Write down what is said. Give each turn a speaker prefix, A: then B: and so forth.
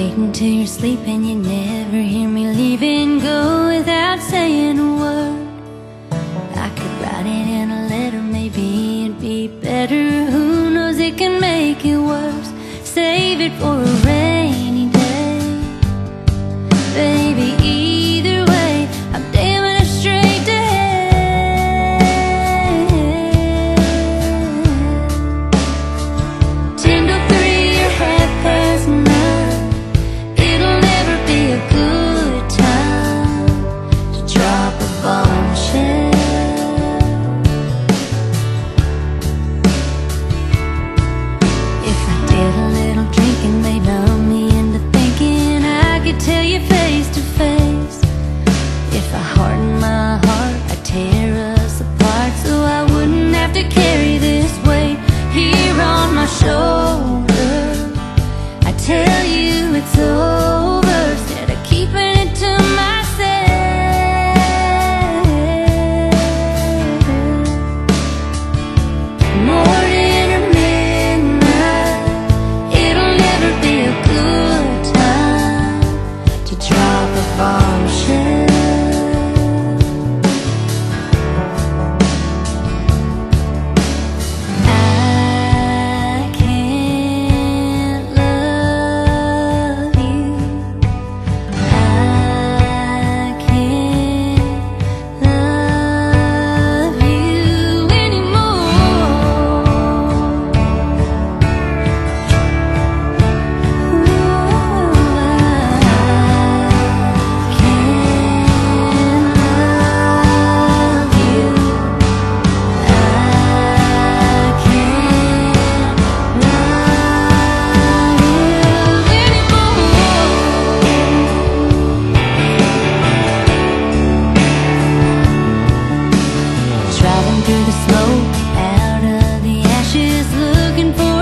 A: until you're sleeping. You never hear me leaving. Go without saying a word. I could write it in a letter. Maybe it'd be better. Who knows, it can make it worse. Save it for a rainy looking for